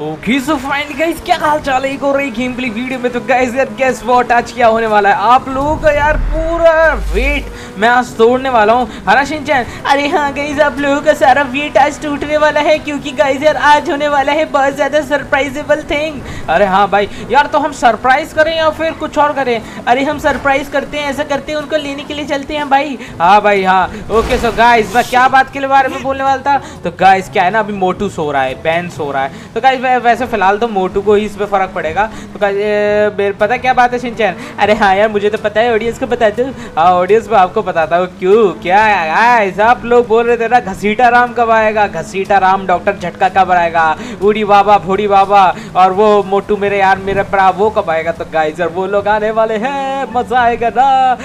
Guys क्या हाल चाल है? एक और गेम प्ले वीडियो में तो गाइस यार आज क्या होने वाला है? आप लोगों का यार पूरा वेट मैं आज तोड़ने वाला हूँ। हरा शिनचैन अरे हाँ गाइस आप लोगों का सारा वेट आज टूटने वाला है क्योंकि गाइस यार, आज होने वाला है बहुत ज़्यादा सरप्राइजेबल थिंग अरे हाँ भाई, यार तो हम सरप्राइज़ करें या फिर कुछ और करें? अरे हम सरप्राइज़ करते हैं, ऐसा करते हैं, उनको लेने के लिए चलते हैं भाई। हाँ भाई हाँ। ओके सो गाइस मैं क्या बात के बारे में बोलने वाला था? तो गाइस क्या है ना, अभी मोटू सो रहा है बैन सो रहा है। तो गाइस वैसे फ़िलहाल तो मोटू को ही इस पे फ़र्क पड़ेगा। तो पता क्या बात है, शिनचैन? अरे हाँ यार, मुझे तो पता है ऑडियंस को बता दो हाँ ऑडियंस को आपको बताता हूँ, क्यों, क्या गाइस आप लोग बोल रहे थे ना, घसीटा राम कब आएगा? घसीटा राम डॉक्टर झटका कब आएगा? उड़ी बाबा, भोड़ी बाबा, और वो मोटू मेरे यार, मेरे परा वो कब आएगा? तो गाइस यार वो लोग आने वाले हैं, मज़ा आएगा ना।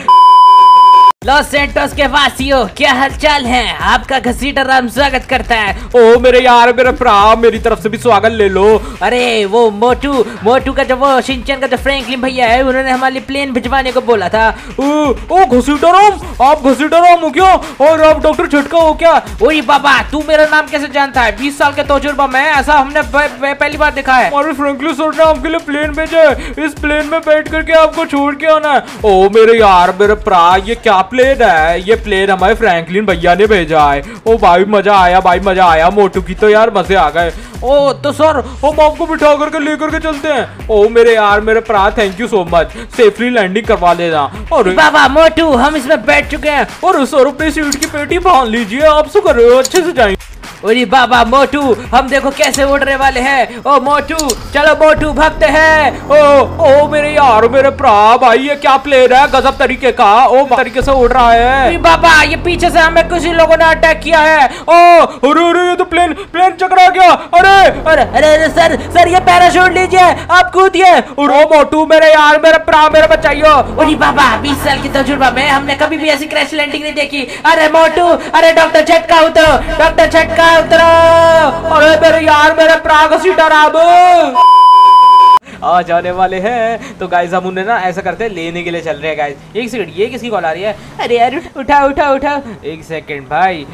लॉस सेंटोस के वासियों क्या हालचाल है? आपका घसीटा राम स्वागत करता है। ओ मेरे यार मेरे भरा मेरी तरफ़ से भी स्वागत ले लो। अरे वो मोटू मोटू का जो वो सिंचन का जो फ्रैंकलिन भैया है उन्होंने हमारे लिए प्लेन भिजवाने को बोला था। ओ, ओ घसीटा राम आप घसीटा राम हो क्या? और आप डॉक्टर झटका हो क्या? ओए बाबा तू मेरा नाम कैसे जानता है? बीस साल के तजुर्बा में ऐसा हमने पहली बार देखा है। अरे फ्रैंकलिन सर ने आपके लिए प्लेन भेजा है। इस प्लेन में बैठ करके आपको छोड़ के आना है। ओ मेरे यार मेरे भरा ये क्या प्लेन है ये प्लेन हमारे फ्रैंकलिन भैया ने भेजा है। ओ भाई मज़ा आया भाई मज़ा आया। मोटू की तो यार मज़े आ गए। ओ तो सर हम आपको बिठा करके ले करके चलते हैं। ओ मेरे यार मेरे प्रा thank you so much safely landing करवा लेना। और बाबा मोटू हम इसमें बैठ चुके हैं। और सर अपनी सीट की पेटी बाँध लीजिए। आप सो कर रहे हो अच्छे से जाएँगे। अरे बाबा मोटू हम देखो कैसे उड़ने वाले हैं। ओ मोटू चलो मोटू भगते हैं। ओ ओ मेरे यार मेरे भरा भाई ये क्या प्लेन है? गजब तरीके का। ओ तरीके से उड़ रहा है। बाबा ये पीछे से हमें कुछ लोगों ने अटैक किया है। ओ अरे अरे ये तो प्लेन प्लेन चकरा गया। अरे! अरे अरे अरे सर सर ये पैराशूट लीजिए। आप कूदिए ओ मोटू मेरे यार मेरे भरा मेरे बचाइयो अरे बाबा बीस साल की तजुर्बा में हमने कभी भी ऐसी क्रैश लैंडिंग नहीं देखी। अरे मोटू अरे डॉक्टर झटका उतरो। डॉक्टर झटका। उतरो अरे मेरे यार, मेरे प्राग सीटर डरा आ जाने वाले हैं। तो गाइज़ हम उन्हें ना ऐसा करते हैं, लेने के लिए चल रहे हैं गाइज़ एक सेकंड ये किसकी कॉल आ रही है? अरे यार, उठा उठा उठा एक सेकंड भाई।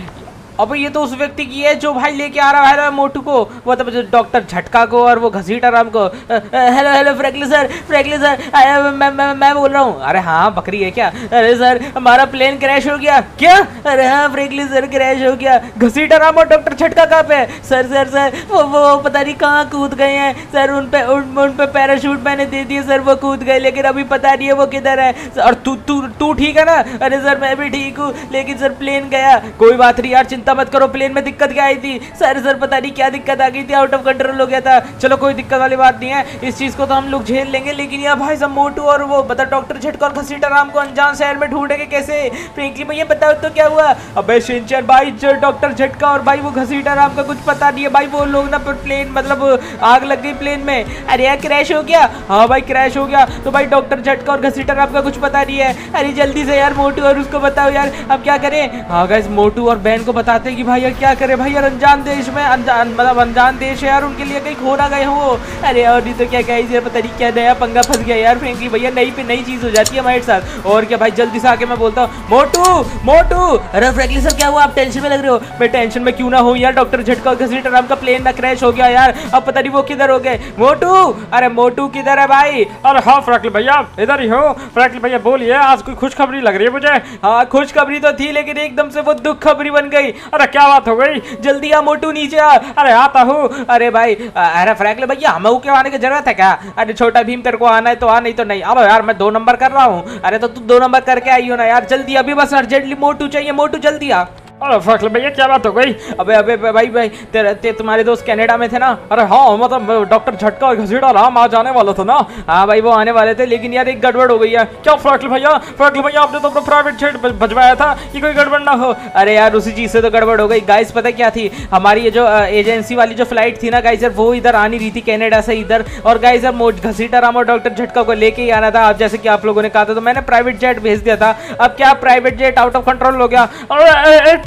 अब ये तो उस व्यक्ति की है जो भाई लेके आ रहा है मोटू को वो तो डॉक्टर झटका को और वो घसीटा राम को hello hello Franklin sir Franklin sir मैं मैं मैं बोल रहा हूँ अरे हाँ बकरी है क्या? अरे सर हमारा प्लेन क्रैश हो गया क्या? अरे हाँ फ्रैंकलिन सर क्रैश हो गया घसीटा राम और डॉक्टर झटका कहाँ पे सर सर सर वो वो पता नहीं कहाँ कूद गए हैं सर उन पे उन, उन पे पैराशूट मैंने दे दिए सर वो कूद गए लेकिन अभी पता नहीं है वो किधर है। और तू तू तू ठीक है ना? अरे सर मैं भी ठीक हूँ लेकिन सर प्लेन गया कोई बात नहीं यार चिंता मत करो प्लेन में दिक्कत क्या आई थी? सर सर, पता नहीं क्या दिक्कत आ गई थी आउट ऑफ़ कंट्रोल हो गया था। चलो, कोई दिक्कत वाली बात नहीं है। इस चीज़ को तो हम लोग झेल लेंगे, लेकिन यार भाई सब मोटू और वो बता डॉक्टर झटका और घसीटा को अनजान शहर में ढूंढेंगे कैसे? फ्रेंकली भैया, बताओ तो क्या हुआ? अबे सिंचर भाई डॉक्टर झटका और भाई वो घसीटा राम का कुछ पता नहीं है। भाई, वो लोग ना प्लेन मतलब आग लग गई प्लेन में। अरे, यार क्रैश हो गया? हाँ भाई क्रैश हो गया। तो भाई डॉक्टर झटका और घसीटा राम का कुछ पता नहीं है। अरे, जल्दी से यार, मोटू और उसको बताओ यार, अब क्या करें? हाँ गाइस मोटू और बहन को बताते हैं कि भाई यार क्या करे? भाई यार अनजान देश में अनजान मतलब अनजान देश है यार उनके लिए कहीं खो ना गए हो। अरे और नहीं तो क्या कही यार पता नहीं क्या नया पंगा फंस गया यार फ्रेंकली भैया नई पे नई चीज़ हो जाती है हमारे साथ। और क्या भाई जल्दी से आके मैं बोलता हूँ मोटू मोटू अरे फ्रेंकली सर क्या हुआ? आप टेंशन में लग रहे हो? मैं टेंशन में क्यों ना हूँ यार डॉक्टर झटका घसीटा राम का प्लेन ना क्रैश हो गया यार। अब पता नहीं वो किधर हो गए। मोटू अरे मोटू किधर है भाई? अरे हाँ फ्रैंकली भैया इधर ही हो। फ्रैंकली भैया बोलिए आज कोई खुशखबरी लग रही है मुझे? हाँ खुशखबरी तो थी लेकिन एकदम से वो दुख खबरी बन गई। अरे क्या बात हो गई? जल्दी आ, मोटू नीचे आ। अरे आता हूँ अरे भाई अरे फ्रैंकलिन भैया, हमें ऊके आने की ज़रूरत है क्या? अरे छोटा भीम तेरे को आना है तो आ, नहीं तो नहीं। अब यार, मैं दो नंबर कर रहा हूँ। अरे तो तू दो नंबर करके आई हो ना यार, जल्दी अभी बस अर्जेंटली मोटू चाहिए, मोटू जल्दी आ। अरे फखल भैया क्या बात हो गई? अबे अबे भाई भाई तेरे ते, तुम्हारे दोस्त कनाडा में थे ना? अरे हाँ मतलब डॉक्टर झटका और घसीटा राम आज आने वाला था ना? हाँ भाई वो आने वाले थे लेकिन यार एक गड़बड़ हो गई है क्या फखल भैया फखल भैया आपने तो अपना प्राइवेट जेट भजवाया था कि कोई गड़बड़ ना हो। अरे यार उसी चीज़ से तो गड़बड़ हो गई। गाइस पता क्या थी? हमारी ये जो एजेंसी वाली जो फ़्लाइट थी ना गाइस यार वो इधर आनी रही थी कैनेडा से इधर। और गाइस यार घसीटा राम और डॉक्टर झटका को लेके ही आना था। अब जैसे कि आप लोगों ने कहा था तो मैंने प्राइवेट जेट भेज दिया था। अब क्या private jet out of control हो गया?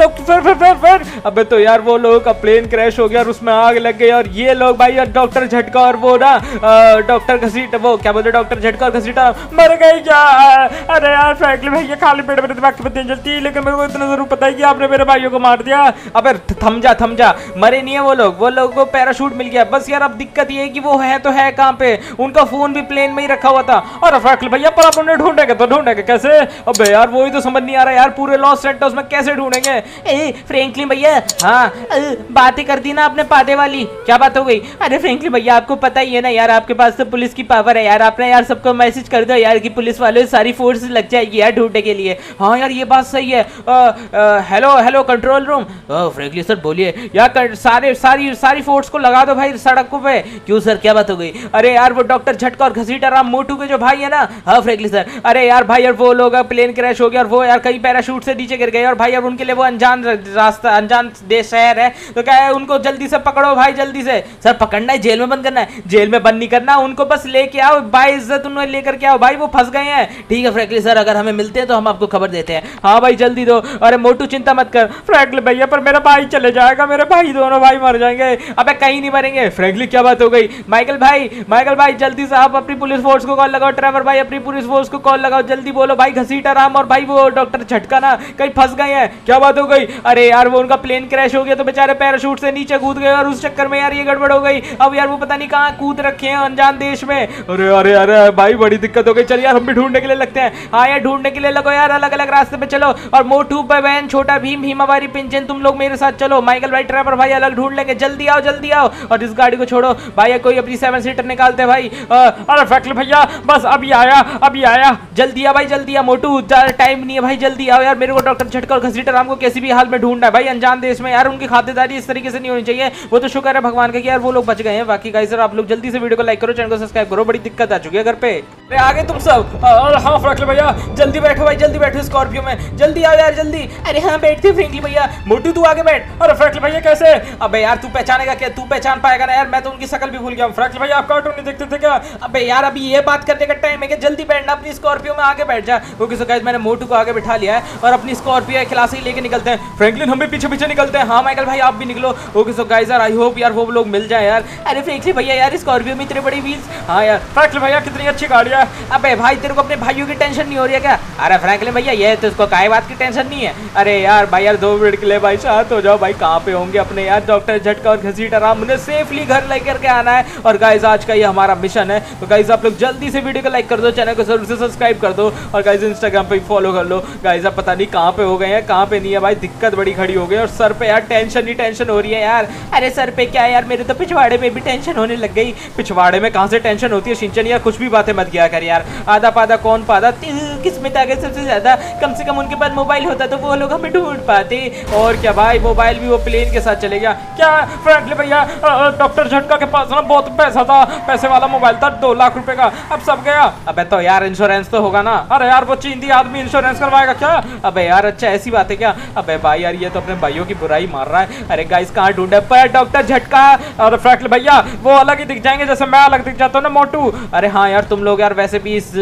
डॉक्टर फिर फिर फिर फिर। अबे तो यार वो लोगों का प्लेन क्रैश हो गया और उसमें आग लग गई और ये लोग भाई यार डॉक्टर झटका और वो ना डॉक्टर घसीट वो क्या बोलते डॉक्टर झटका और घसीटा? मर गई क्या? अरे यार फ्रैंकलिन भैया खाली पेट मेरे दिमाग की बत्तियाँ जलती है, लेकिन मेरे को इतना ज़रूर पता है कि आपने मेरे भाइयों को मार दिया। अबे थम जा थम जा। मरे नहीं है वो लोग। वो लोग को पैराशूट मिल गया। बस यार अब दिक्कत ये है कि वो है तो है कहाँ पे? उनका फ़ोन भी प्लेन में ही रखा हुआ था। और फ्रैंकलिन भैया पर आप उन्हें ढूंढेंगे तो ढूंढेंगे कैसे? अबे यार वही तो समझ नहीं आ रहा यार पूरे लॉस सेंटर्स में कैसे ढूंढेंगे? ए फ्रैंकलिन भैया हाँ बातें कर दी ना आपने पादे वाली। क्या बात हो गई? अरे फ्रैंकलिन भैया, आपको पता ही है ना यार, आपके पास तो पुलिस की पावर है यार। आपने यार सबको मैसेज कर दो यार कि पुलिस वाले सारी फोर्स लग जाएगी यार ढूँढने के लिए। हाँ यार, ये बात सही है। Hello hello control room Franklin sir बोलिए। यार, कर- सारे, सारी सारी फोर्स को लगा दो भाई सड़कों पे। क्यों सर क्या बात हो गई? अरे यार, वो डॉक्टर झटका और घसीटा राम मोटू के जो भाई है ना। हाँ फ्रैंकलिन सर अरे यार, भाई, यार, वो लोग प्लेन क्रैश हो गया और वो यार कई पैराशूट से नीचे गिर गए और भाई यार उनके लिए वो अनजान रास्ता, अनजान देश शहर है। तो क्या है, उनको जल्दी से पकड़ो भाई, जल्दी से। सर, पकड़ना है, जेल में बंद करना है। जेल में बंद नहीं करना, उनको बस लेके आओ। भाई इज़्ज़त उन्हें लेकर के आओ। भाई, वो फंस गए हैं। ठीक है फ्रैंकलिन सर, अगर हमें मिलते हैं तो हम आपको खबर देते हैं। हाँ भाई, जल्दी दो। अरे, मोटू, चिंता मत कर। फ्रैंकलिन भैया, पर मेरा भाई चले जाएगा। मेरे भाई दोनों भाई मर जाएँगे। अब, कहीं नहीं मरेंगे। फ्रैंकली, क्या बात हो गई? माइकल भाई माइकल भाई, जल्दी से आप अपनी पुलिस फोर्स को कॉल लगाओ। ट्रेवर भाई, अपनी पुलिस फोर्स को कॉल लगाओ। जल्दी बोलो। भाई, घसीटा राम और भाई, वो डॉक्टर झटका ना, कहीं फंस गए हैं। क्या बात हो गई। अरे यार, वो उनका प्लेन क्रैश हो गया तो बेचारे पैराशूट से नीचे कूद गए और उस चक्कर में यार ये गड़बड़ हो गई। अब यार वो पता नहीं कहाँ कूद रखे हैं अनजान देश में। अरे अरे अरे, भाई, बड़ी दिक्कत हो गई। चल यार, हम भी ढूँढने के लिए लगते हैं। हाँ यार, ढूँढने के लिए लगो यार अलग अलग रास्ते पे चलो। और मोटू बहन छोटा भीम, भीमावारी पिंचन तुम लोग मेरे साथ चलो। माइकल भाई ड्राइवर भाई, अलग ढूंढ लेंगे। जल्दी आओ जल्दी आओ। और इस गाड़ी को छोड़ो। भाई कोई अपनी सेवन सीटर निकालते भाई। अरे फ्रैंकलिन भैया, बस अभी आया अभी आया। जल्दी आ भाई, जल्दी आ मोटू टाइम नहीं है, भाई, जल्दी आओ यार। मेरे को डॉक्टर झटका और घसीटा, राम को किसी भी हाल में ढूंढना है। भाई, अनजान देश में यार, उनकी खातिरदारी इस तरीके से नहीं होनी चाहिए। वो तो शुक्र है भगवान का कि यार वो लोग बच गए हैं। बाकी गाइस आप लोग जल्दी से वीडियो को लाइक करो चैनल को सब्सक्राइब करो। बड़ी दिक्कत आ चुकी है घर पे। अरे, आगे तुम सब। हाँ फ्रैंकलिन भैया। जल्दी बैठो भाई, जल्दी बैठो स्कॉर्पियो में। जल्दी आओ यार, जल्दी। अरे हाँ बैठते फ्रेंकली भैया। मोटू, तू आगे बैठ। अरे फ्रैंकलिन भैया, कैसे? अबे यार, तू पहचानेगा क्या? तू पहचान पाएगा ना यार, मैं तो उनकी शक्ल भी भूल गया हूँ। फ्रैंकलिन भैया, आप कार्टून नहीं देखते थे क्या? अबे यार, अभी ये बात करने का टाइम है कि जल्दी बैठना, अपनी स्कॉर्पियो में आगे बैठ जा। ओके सो गाइस मैंने मोटू को आगे बैठा लिया है और अपनी स्कॉर्पियो खिलास ही लेके निकलते हैं। फ्रैंकलिन हम भी पीछे पीछे निकलते हैं। हाँ माइकल भाई, आप भी निकलो। ओके सो गाइस यार आई होप यार वो लोग मिल जाए यार। अरे फ्रैंकलिन भैया, यार स्कॉर्पियो में इतने बड़ी व्हील्स हाँ यार। फ्रैंकलिन भैया, कितनी अच्छी गाड़ी है। अबे, भाई, तेरे को अपने भाइयों की टेंशन नहीं हो रही है क्या? अरे फ्रैंकलिन भैया, ये तो इसको काय बात की टेंशन नहीं है। अरे, यार, भाई, यार, दो मिनट के लिए भाई, शांत हो जाओ। भाई, कहाँ पे होंगे अपने यार? डॉक्टर झटका और घसीटा राम उन्हें सेफली घर लेकर के आना है। और गाइज़ आज का ये हमारा मिशन है। तो गाइज़ आप लोग जल्दी से वीडियो को लाइक कर दो चैनल को ज़रूर से सब्सक्राइब कर दो। और गाइज़ इंस्टाग्राम पे फॉलो कर लो। गाइज़ आप पता नहीं कहाँ पे हो गए हैं, कहाँ पे नहीं है। भाई दिक्कत बड़ी खड़ी हो गई और सर पे यार टेंशन ही टेंशन हो रही है यार। अरे सर पे क्या यार, मेरे तो पिछवाड़े में भी टेंशन होने लग गई। पिछवाड़े में कहाँ से टेंशन होती है, सिंचन? यार कुछ भी बातें मत किया कर यार। आधा पादा कौन ति- किस्मत आगे सबसे ज़्यादा। कम से कम उनके पास मोबाइल होता तो वो लोग हमें ढूंढ पाते। और क्या भाई मोबाइल भी वो प्लेन के साथ चले गया। क्या फ्रैंकलिन भैया डॉक्टर झटका के पास ना बहुत पैसा था। पैसे वाला मोबाइल था दो लाख रुपए का। अब सब गया। अबे तो यार इंश्योरेंस तो होगा ना। अरे यार वो चींदी आदमी इंश्योरेंस करवाएगा क्या? अबे यार अच्छा ऐसी बात है क्या? अबे भाई, यार ये तो अपने भाइयों की बुराई मार रहा है। अरे गाइस कहाँ ढूंढे? पर डॉक्टर झटका अरे फ्रैंकलिन भैया, वो अलग ही दिख जाएँगे जैसे मैं अलग दिख जाता हूँ ना, मोटू। अरे हाँ यार, तुम लोग यार वैसे भी इस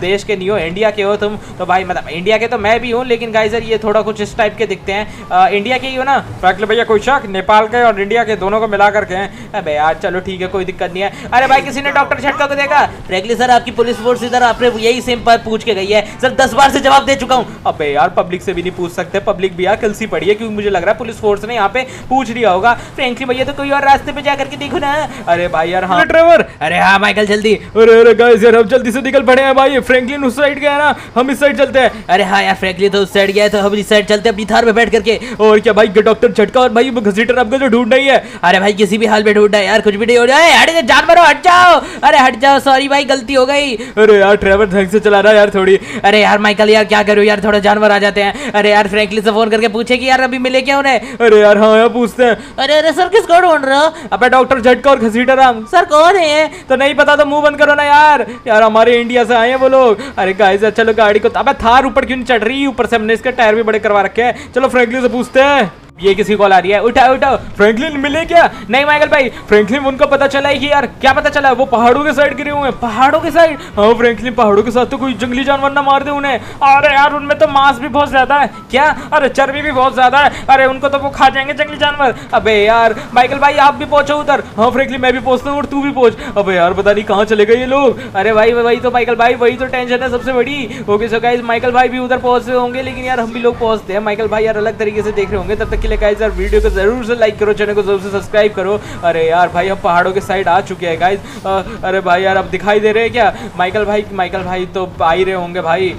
देश के नहीं हो इंडिया के हो तुम। तो भाई मतलब इंडिया के तो मैं भी हूँ, लेकिन गाइस यार, ये थोड़ा कुछ इस टाइप के दिखते हैं। इंडिया के ही हो ना? फ्रैंकलिन भैया, कोई शक? नेपाल के और इंडिया के दोनों को मिला करके हैं। अबे यार, चलो ठीक है, कोई दिक्कत नहीं है। अरे भाई, किसी ने डॉक्टर झटका को देखा? फ्रैंकलिन सर आपकी पुलिस फोर्स इधर आपने यही सेम पर पूछ के गई है। सर, दस बार से जवाब दे चुका हूँ। अबे यार पब्लिक से भी नहीं पूछ सकते पब्लिक भी यार कलसी पड़ी है क्योंकि मुझे लग रहा है पुलिस फोर्स ने यहाँ पे पूछ लिया होगा। फ्रेंकली भैया तो कोई और रास्ते पे जा करके देखो ना। अरे भाई यार हाँ। ड्राइवर अरे हाँ माइकल जल्दी। अरे अरे गाइस यार हम जल्दी से निकल पड़े हैं भाई। फ्रैंकलिन उस साइड गया ना हम इस साइड चलते हैं। अरे हाँ यार फ्रैंकलिन तो उस साइड गया तो हम इस साइड चलते हैं अपनी थार में बैठ करके। और क्या भाई डॉक्टर झटका और भाई घसीटर आपको जो ढूंढ रही है। अरे भाई किसी भी हाल में ढूंढना है यार कुछ भी नहीं हो जाए हट जानवरों हट जाओ। अरे हट जाओ सॉरी भाई गलती हो गई। अरे यार ड्राइवर ढंग से चला रहा है यार थोड़ी। अरे यार माइकल यार क्या करूँ यार थोड़ा जानवर आ जाते हैं। अरे यार फ्रैंकलिन से फ़ोन करके पूछे कि यार, अभी मिले क्या उन्हें? अरे यार हाँ यार, पूछते हैं। अरे अरे, सर, किसको ढूंढ रहे हो? अबे डॉक्टर झटका और घसीटा राम सर, कौन है? तो नहीं पता तो मुँह बंद करो ना यार। यार, हमारे इंडिया से आए हैं वो लोग। अरे गाइस चलो गाड़ी को अबे, थार ऊपर क्यों चढ़ रही? ऊपर से हमने इसके टायर भी बड़े करवा रखे हैं। चलो, फ्रेंकली से पूछते हैं। ये किसी कॉल आ रही है? उठाओ उठाओ फ्रैंकलिन, मिले क्या? नहीं, माइकल भाई, फ्रैंकलिन, उनको पता चला है कि यार, क्या पता चला? है वो पहाड़ों के साइड गिरे हुए हैं, पहाड़ों के साइड हाँ फ्रैंकलिन, पहाड़ों के साथ तो कोई जंगली जानवर ना मार दे उन्हें। अरे यार, उनमें तो मांस भी बहुत ज़्यादा है। क्या? अरे, चर्बी भी बहुत ज़्यादा है। अरे, उनको तो वो खा जाएँगे जंगली जानवर। अबे यार, माइकल भाई, आप भी पहुंचो उधर। हाँ फ्रैंकलिन, मैं भी पहुँचता हूँ और तू भी पहुँच। अबे यार, पता नहीं कहाँ चले गए ये लोग। अरे भाई, वही तो माइकल भाई, वही तो टेंशन है सबसे बड़ी। ओके सो गाइस माइकल भाई भी उधर पहुँच होंगे, लेकिन यार हम भी लोग पहुँचते हैं। माइकल भाई यार अलग तरीके से देख रहे होंगे, तब तक के लिए गाइस यार वीडियो को ज़रूर से लाइक करो चैनल को ज़रूर से सब्सक्राइब करो। अरे यार, भाई हम पहाड़ों के साइड आ चुके हैं गाइस अरे भाई, यार, अब दिखाई दे रहे हैं क्या? माइकल भाई माइकल भाई तो आ ही रहे होंगे, भाई।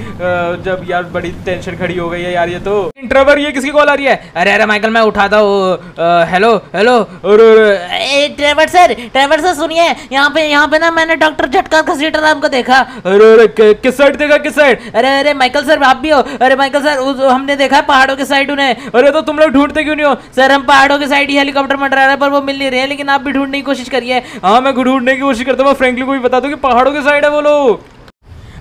जब यार बड़ी टेंशन खड़ी हो गई है यार ये तो। ट्रेवर ये किसकी कॉल आ रही है? अरे अरे माइकल मैं उठाता हूँ। Hello hello driver sir driver sir सुनिए। यहाँ पे यहाँ पे ना मैंने डॉक्टर झटका घसीटा राम को देखा। अरे अरे किस साइड देखा, किस साइड अरे अरे माइकल सर आप भी हो। अरे माइकल सर हमने देखा है पहाड़ों के साइड उन्हें। अरे तो तुम लोग ढूंढते क्यों नहीं हो? सर, हम पहाड़ों के साइड ही हेलीकॉप्टर मंडरा रहे हैं, पर वो मिल नहीं रहे हैं, लेकिन आप भी ढूँढने की कोशिश करिए। हाँ मैं ढूँढने की कोशिश करता हूँ फ्रेंकली को भी बता दूँ कि पहाड़ों के साइड है वो लोग।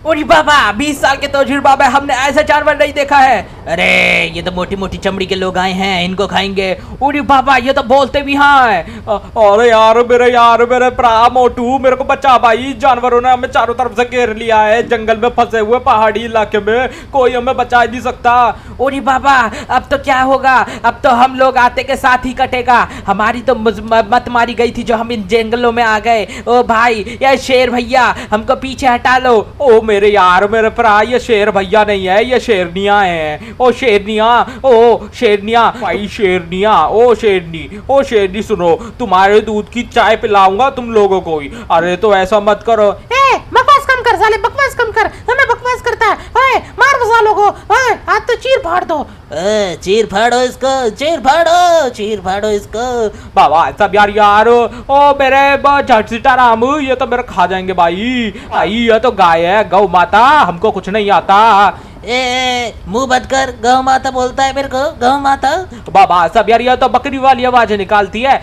बाबा, बीस साल के तजुर्बा में हमने ऐसा जानवर नहीं देखा है। अरे, ये तो मोटी मोटी चमड़ी के लोग आए हैं, इनको खाएँगे। ओरी बाबा, ये तो बोलते भी हाँ अरे यार, मेरे यार, मेरे प्रा मोटू मेरे को बचा भाई। जानवरों ने हमें चारों तरफ़ से घेर लिया है, जंगल में फंसे हुए पहाड़ी इलाके में। कोई हमें बचा ही नहीं सकता। ओरी बाबा, अब तो क्या होगा? अब तो हम लोग आते के साथ ही कटेगा। हमारी तो मत मारी गई थी जो हम इन जंगलों में आ गए। ओ भाई, ये शेर भैया, हमको पीछे हटा लो। ओ मेरे यार, मेरे भरा, ये शेर भैया नहीं है, ये शेरनिया है। ओ शेरनिया ओ शेरनिया, भाई शेरनिया, ओ शेरनी ओ शेरनी सुनो, तुम्हारे दूध की चाय पिलाऊँगा तुम लोगों को ही। अरे तो ऐसा मत करो। ए, बकवास कम कर साले, बकवास कम कर। हमें बकवास करता है? ओए मार दो सालों को। ओए आज तो चीर फाड़ दो। ए, चीर फाड़ो इसको चीर फाड़ो चीर फाड़ो इसको। बाबा सब यार यार। ओ मेरे झट सीटा राम ये तो मेरे खा जाएँगे भाई। भाई ये तो गाय है गौ माता हमको कुछ नहीं आता। ए, ए मुँह बंद कर गौ माता बोलता है मेरे को गौ माता। बाबा सब यार ये तो बकरी वाली आवाज़ निकालती है।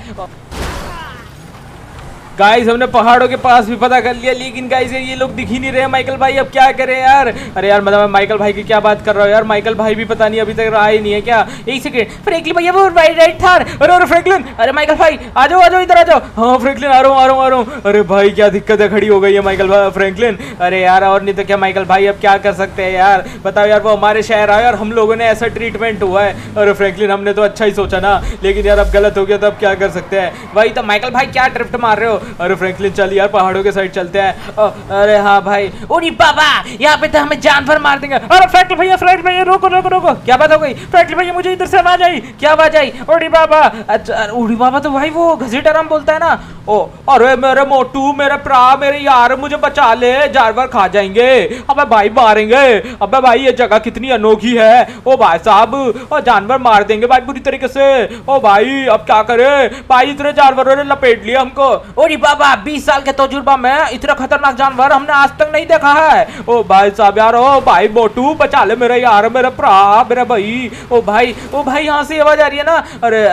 गाइस हमने पहाड़ों के पास भी पता कर लिया, लेकिन गाइस ये लोग दिख ही नहीं रहे माइकल भाई, अब क्या करें यार? अरे यार मतलब माइकल भाई की क्या बात कर रहा हूँ यार? माइकल भाई भी पता नहीं, अभी तक ही नहीं है क्या? एक सेकंड फ्रैंकलिन भैया, वो राइट राइट थार। अरे अरे फ्रैंकलिन अरे माइकल भाई, आ जाओ आ जाओ, इधर आ जाओ। हाँ फ्रेंकलिन आ रहा हूँ, आ रहा हूँ अरे भाई, क्या दिक्कत है, खड़ी हो गई है माइकल भाई फ्रैंकलिन अरे यार, और नहीं तो क्या माइकल भाई, अब क्या कर सकते हैं यार? बताओ यार, वो हमारे शहर आए और हम लोगों ने ऐसा ट्रीटमेंट हुआ है। अरे फ्रेंकलिन हमने तो अच्छा ही सोचा ना। लेकिन यार, अब गलत हो गया तो अब क्या कर सकते हैं? वही तो माइकल भाई, क्या ड्रिफ्ट मार रहे हो? अरे फ्रैंकलिन, चल यार, पहाड़ों के साइड चलते हैं। अरे हाँ भाई। ओरी बाबा, यहाँ पे तो हमें जानवर मार देंगे। अरे फ्रैंकलिन भैया फ्रैंकलिन भैया, रोको रोको रोको। क्या बात हो गई? फ्रैंकलिन भैया, मुझे इधर से आवाज़ आई। क्या आवाज़ आई? ओडी बाबा। अच्छा उड़ी बाबा तो भाई वो घसीटाराम बोलता है ना। ओ, अरे मेरे मोटू, मेरे प्रा, मेरे यार, मुझे बचा ले। जानवर खा जाएँगे। अबे भाई, मारेंगे। अबे भाई, ये जगह कितनी अनोखी है। ओ भाई साहब, ओ जानवर मार देंगे भाई बुरी तरीके से। ओ भाई, अब क्या करे? भाई, इतने जानवरों ने लपेट लिया हमको। ओरी बाबा, बीस साल के तजुर्बा में इतना खतरनाक जानवर हमने आज तक नहीं देखा है। ओ भाई साहब यार, ओ भाई मोटू, बचा ले मेरे यार, मेरे प्रा मेरे भाई। ओ भाई ओ भाई, यहाँ से आवाज़ आ रही है ना? अरे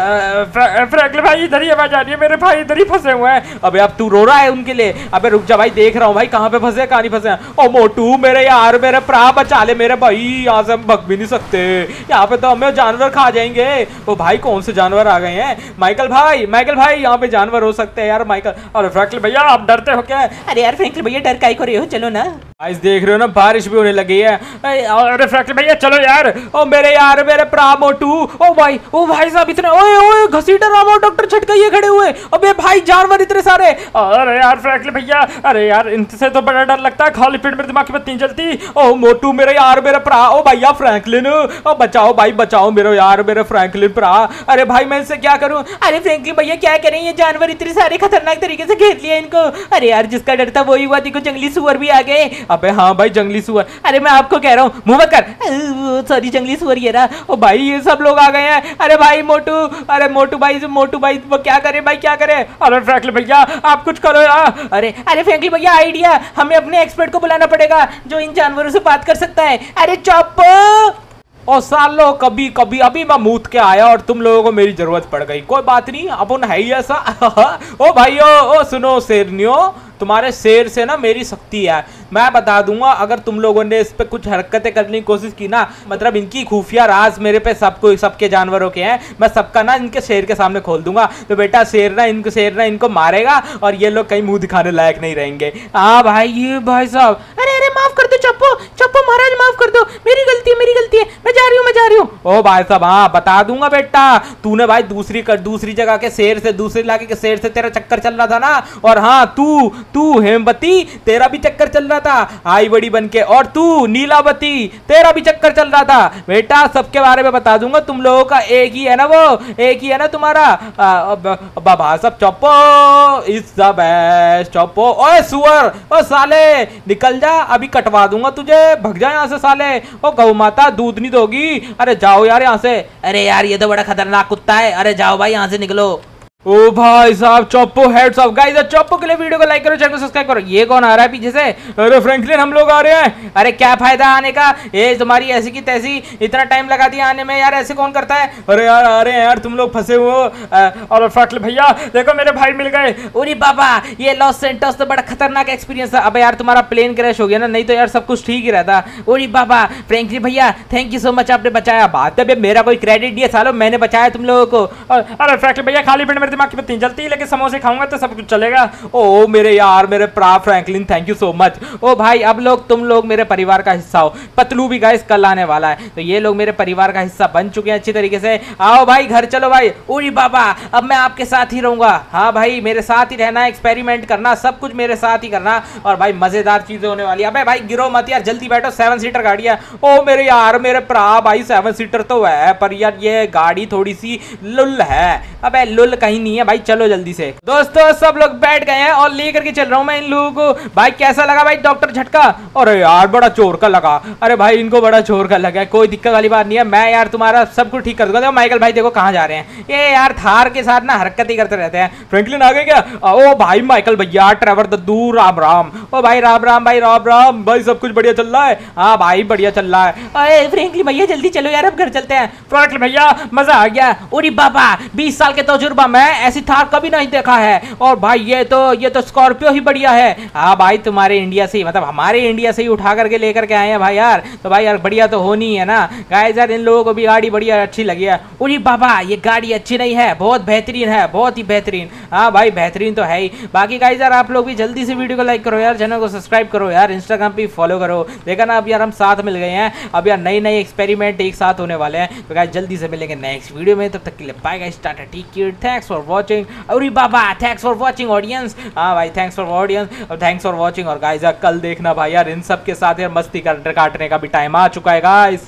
फ्रैंकलिन भाई, इधर ही आवाज़ आ रही है, मेरे भाई इधर ही फंसे हुए हैं। अबे, अब तू रो रहा है उनके लिए। अबे, रुक जा भाई, देख रहा हूँ भाई, कहाँ पे फंसे कहाँ नहीं फंसे ओ मोटू, मेरे यार, मेरे प्रा बचा ले मेरे भाई, यहाँ से हम भग भी नहीं सकते। यहाँ पे तो हमें जानवर खा जाएँगे। ओ भाई, कौन से जानवर आ गए हैं? माइकल भाई माइकल भाई, यहाँ पे जानवर हो सकते हैं यार, माइकल। अरे फ्रैंकलिन भैया आप डरते हो क्या? अरे यार फ्रैंकलिन भैया डर को रहे हो चलो ना। गाइस देख रहे हो ना बारिश भी होने लगी है। अरे फ्रैंकलिन भैया चलो यार। ओ मेरे यार मेरे प्रा मोटू ओ भाई ओ भाई साहब इतने ओए ओए घसीटा राम डॉक्टर छटका ये खड़े हुए। अबे भाई जानवर इतने सारे। अरे यार फ्रैंकलिन भैया अरे यार इनसे तो बड़ा डर लगता है। खाली पेट मेरे दिमाग की बत्ती नहीं जलती। ओ मोटू मेरे यार मेरे प्रा ओ भैया फ्रैंकलिन। ओ बचाओ भाई बचाओ मेरे यार मेरे फ्रैंकलिन प्रा। अरे भाई मैं इनसे क्या करूँ? अरे फ्रैंकलिन भैया क्या करें? ये जानवर इतने सारे खतरनाक तरीके से घेर लिया इनको। अरे यार, जिसका डर था वही हुआ, देखो जंगली सुअर भी आ गए। अबे हाँ भाई, जंगली सुअर। अरे मैं आपको कह रहा हूँ, मुँह कर। सॉरी जंगली सुअर ये रहा। ओ भाई, ये सब लोग आ गए हैं। अरे भाई, मोटू, अरे मोटू भाई मोटू भाई, वो क्या करे भाई, क्या करे? अरे फ्रैंकलिन भैया, आप कुछ करो यार। अरे अरे फ्रैंकलिन भैया, आइडिया। हमें अपने एक्सपर्ट को बुलाना पड़ेगा, जो इन जानवरों से बात कर सकता है। अरे चुप ओ सालो कभी कभी अभी मैं मूत के आया और तुम लोगों को मेरी ज़रूरत पड़ गई। कोई बात नहीं अपन है ही ऐसा। ओ ओ, ओ सुनो शेरनियो तुम्हारे शेर से ना मेरी शक्ति है। मैं बता दूँगा, अगर तुम लोगों ने इस पे कुछ हरकतें करने की कोशिश की ना मतलब इनकी खुफिया राज मेरे पे सबको, सबके जानवरों के हैं, मैं सबका ना इनके शेर के सामने खोल दूँगा। तो बेटा, शेर ना इनको, शेर ना इनको मारेगा, और ये लोग कहीं मुँह दिखाने लायक नहीं रहेंगे। हाँ भाई, ये भाई साहब, अरे अरे, माफ़ कर दो, चप्पो चप्पो महाराज, माफ़ कर दो, मेरी गलती है, मेरी गलती है, मैं जा रही हूँ, मैं जा रही हूँ। ओ भाई साहब हाँ बता दूँगा बेटा, तूने भाई दूसरी कर, दूसरी जगह के शेर से, दूसरे इलाके के शेर से तेरा चक्कर चल रहा था ना, और हाँ तू तू, हेमवती, तेरा भी चक्कर चल रहा था आई बड़ी बन के, और तू नीलावती, तेरा भी चक्कर चल रहा था। बेटा, सबके बारे में बता दूँगा, तुम लोगों का एक ही है ना वो? एक ही है ना तुम्हारा? साहब चप्पो इस द बेस्ट ओए, सुअर, ओ, साले, निकल जा, अभी कटवा दूँगा तुझे। भग जा यहाँ से, साले। ओ, गौ माता, दूध नहीं दोगी? अरे, जाओ यार यहाँ से। अरे यार, ये तो बड़ा खतरनाक कुत्ता है। अरे, जाओ भाई, यहाँ से निकलो। ओ भाई साहब चौपो हेड्स ऑफ़ गाइस चौप्पो के लिए वीडियो को लाइक करो चैनल को सब्सक्राइब करो। ये कौन आ रहा है पीछे से? अरे फ्रैंकलिन हम लोग आ रहे हैं। अरे क्या फ़ायदा आने का? ये तुम्हारी ऐसी की तैसी, इतना टाइम लगा दिया आने में। यार, ऐसे कौन करता है? अरे यार, आ रहे हैं यार, तुम लोग फंसे हो। और फ्रैंकलिन भैया, देखो मेरे भाई मिल गए। अरे बाबा, ये लॉस सेंटोस तो बड़ा खतरनाक एक्सपीरियंस था। अब यार, तुम्हारा प्लेन क्रैश हो गया ना, नहीं तो यार सब कुछ ठीक ही रहता। अरे बाबा फ्रैंकली भैया थैंक यू सो मच आपने बचाया। बात है मेरा कोई क्रेडिट है, सालो, मैंने बचाया तुम लोगों को। अरे फ्रैंकलिन भैया, खाली पेट मेरे दिमाग की बत्ती जलती है लेकिन समोसे खाऊँगा तो सब कुछ चलेगा। ओ मेरे यार, मेरे प्रा Franklin thank you so much ओ, भाई, अब लोग, तुम लोग मेरे परिवार का हिस्सा हो। पतलू भी गाइस कल आने वाला है। तो ये लोग मेरे परिवार का हिस्सा बन चुके हैं अच्छी तरीके से। आओ भाई, घर चलो भाई। उरी बाबा, अब मैं आपके साथ ही रहूँगा। हाँ भाई, मेरे साथ ही रहना एक्सपेरिमेंट करना, सब कुछ मेरे साथ ही करना। और भाई, मज़ेदार चीज़ें होने वाली अबे भाई, गिरो मत यार, जल्दी बैठो सेवन सीटर गाड़ी है। ओ, मेरे यार, मेरे प्रा भाई सेवन सीटर तो है, पर यार ये गाड़ी थोड़ी सी लुल है। अबे, लुल कहीं नहीं है। भाई, चलो जल्दी से। दोस्तों, सब लोग बैठ गए हैं और लेकर के चल रहा हूँ मैं इन लोगों को। भाई, कैसा लगा भाई डॉक्टर झटका? अरे यार, बड़ा चोर का लगा। अरे भाई, इनको बड़ा चोर का लगा। कोई दिक्कत वाली बात नहीं है। मैं यार तुम्हारा सब कुछ ठीक कर दूँगा। माइकल भाई, देखो कहाँ जा रहे हैं। ये यार थार के साथ ना हरकत ही करते रहते हैं। फ्रैंकलिन आ गए क्या ओ भाई, माइकल भैया, ट्रेवर दद्दू राम राम। ओ भाई, राम राम, भाई, राम राम। भाई, सब कुछ बढ़िया चल रहा है। हाँ भाई, बढ़िया चल रहा है। अरे फ्रैंकलिन भैया, जल्दी चलो यार, अब घर चलते हैं। फ्रैंकलिन भैया, मज़ा आ गया। उरी बाबा 20 साल के तजुर्बा, में ऐसी थार कभी नहीं देखा है। और भाई, ये तो ये तो स्कॉर्पियो ही बढ़िया है। हाँ भाई, तुम्हारे इंडिया से ही मतलब हमारे इंडिया से ही उठा करके लेकर के आए हैं भाई यार। तो भाई यार, बढ़िया तो होनी है ना। गाइस यार, इन लोगों को भी गाड़ी बढ़िया अच्छी लगी है। उरी बाबा, ये गाड़ी अच्छी नहीं है, बहुत बेहतरीन है, बहुत ही बेहतरीन। हाँ भाई, बेहतरीन तो है ही। बाकी गाइस यार, आप लोग भी जल्दी से वीडियो को लाइक करो यार चैनल को सब्सक्राइब करो यार इंस्टाग्राम पे फॉलो करो। देखा ना, अब यार हम साथ मिल गए हैं। अब यार नई नई एक्सपेरिमेंट एक साथ होने वाले हैं। तो गाइस जल्दी से मिलेंगे नेक्स्ट वीडियो में। तब तक के लिए bye guys tata take care thanks watching अरे बाबा थैंक्स फॉर वॉचिंग ऑडियंस हाँ भाई थैंक्स फॉर ऑडियंस और थैंक्स फॉर वॉचिंग और गाइजा कल देखना भाई यार इन सब के साथ यार मस्ती काटने का भी टाइम आ चुका है गाइस